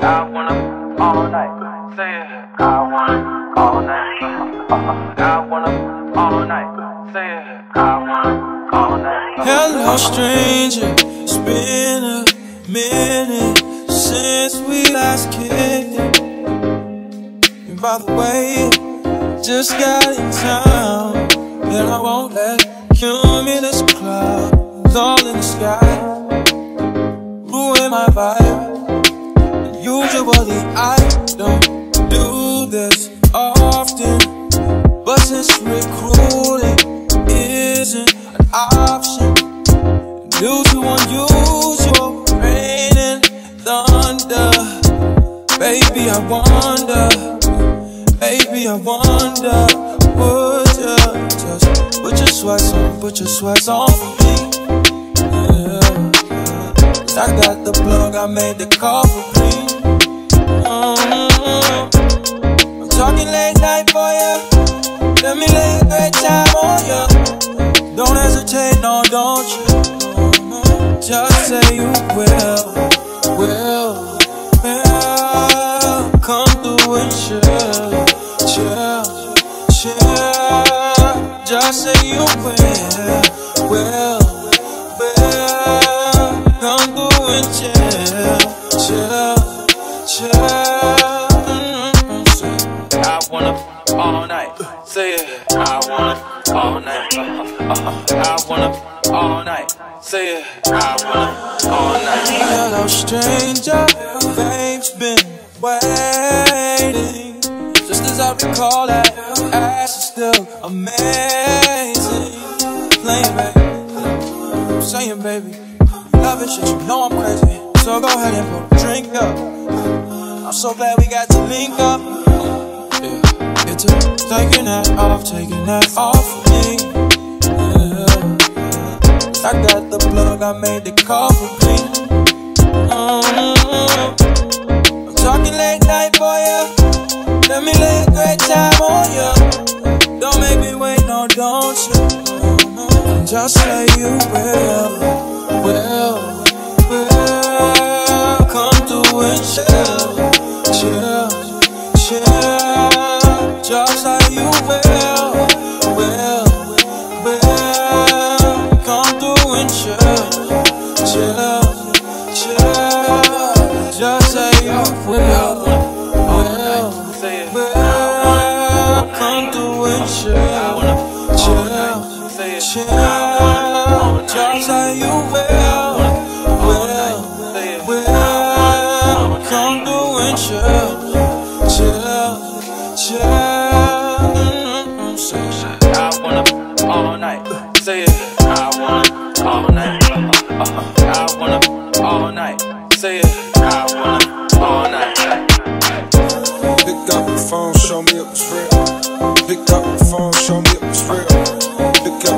Hello, stranger. It's been a minute since we last kicked. And by the way, just got in town. And I won't let cumulus clouds all baby I wonder, would you just put your sweats on, put your sweats on for me? Yeah. I got the plug, I made the call for me. Mm-hmm. I'm talking late night for ya. Let me lay a great time on ya. Don't hesitate, no, don't you? Just say you will, will. Just say you will, will, will. Through and chill, chill, chill. I wanna all night. Say it. I wanna all night. I wanna all night. Say it. I wanna all night. Hello, stranger. Babe's been waiting. As I recall that ass is still amazing. Playing, baby. Saying, baby. Love it, shit, you know I'm crazy. So go ahead and put a drink up. I'm so glad we got to link up. Yeah, it's a taking that off, taking that off of me. Yeah. I got the plug, I made the call for me. Mm-hmm. I'm talking late night for. Let me lay a great time on ya. Don't make me wait, no, don't you? Just say you will, will, will. Come through and I wanna all night. Say it. I wanna all night. Say it. I wanna all night. Pick up the phone, show me it was real. Pick up the phone, show me it was real. Pick up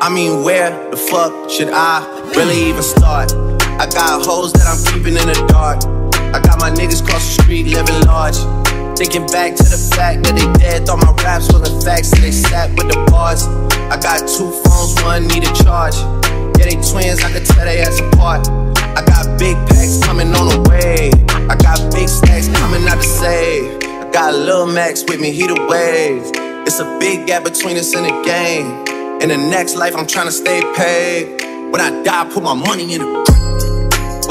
I mean, where the fuck should I really even start? I got hoes that I'm keeping in the dark. I got my niggas cross the street living large. Thinking back to the fact that they dead, thought my raps wasn't facts, so they sat with the bars. I got two phones, one need a charge. Yeah, they twins, I could tell they ass apart. I got big packs coming on the way. I got big stacks coming out to save. I got Lil Max with me, he the wave. It's a big gap between us in the game. In the next life, I'm trying to stay paid. When I die, put my money in the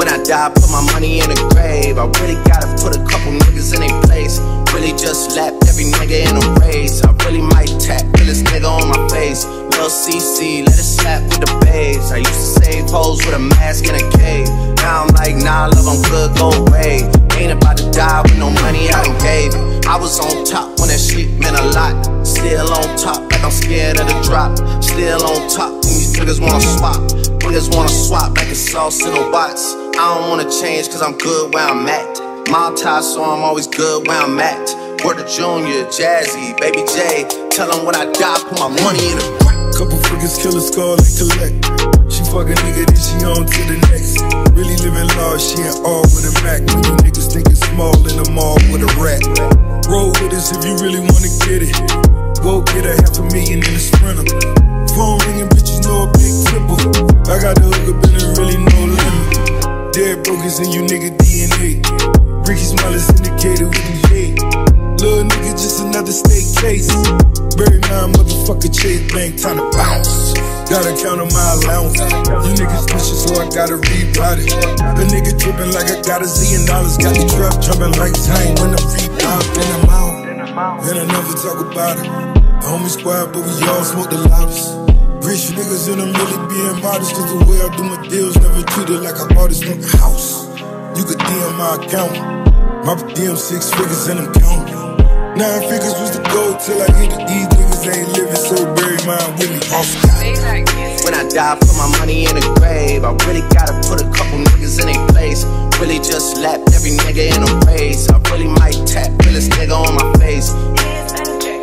when I die, put my money in the grave. I really gotta put a couple niggas in their place. Really just lapped every nigga in a race. I really might tap this nigga on my face. Lil CC, let it slap with the bass. I used to save hoes with a mask in a cave. Now I'm like, nah, love, I'm good, go away. Ain't about to die with no money I done gave. I was on top when that shit meant a lot. Still on top, like I'm scared of the drop. Still on top, these niggas wanna swap. Niggas wanna swap like it's sauce in a box. I don't wanna change cause I'm good where I'm at. Mob tie, so I'm always good where I'm at. Word to Junior, Jazzy, Baby J. Tell them when I die, put my money in the Couple freakers kill a skull and collect. She fuck a nigga, then she on to the next. Really living large, she ain't all with a Mac. When you niggas think it's small in the mall with a rat. Roll with us if you really wanna get it. Go get a half a million in a sprinter. Phone ringing, bitches know a big triple. I got the hook up and there really no limit. Dead brokers in you nigga DNA. Rickey Smiley syndicated with the J. Little nigga, just another state case. Bury my motherfucker Chase Bank, time to bounce. Gotta count on my allowance. You niggas vicious, so I gotta rewrite it. The nigga dripping like I got a zillion dollars. Got the trap jumping like time when I rebound. Then I'm out. And I never talk about it. Homie squad, but we all smoke the loudest. Rich niggas and I'm really being modest. Cause the way I do my deals never treated like I bought this fucking house. You could DM my account. My DM six figures and I'm counting. Nine figures was the goal till I hit it. These niggas ain't living, so bury mine with me. Off When I die, put my money in the grave. I really gotta put a couple niggas in their place. Really just lapped every nigga in a race. I really might tap this nigga on my face.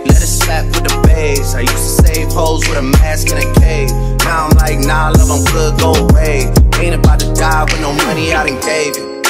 Let it slap with the bass. I used to save hoes with a mask in a cave. Now I'm like, nah, love, I'm good, go away. Ain't about to die with no money I done gave you.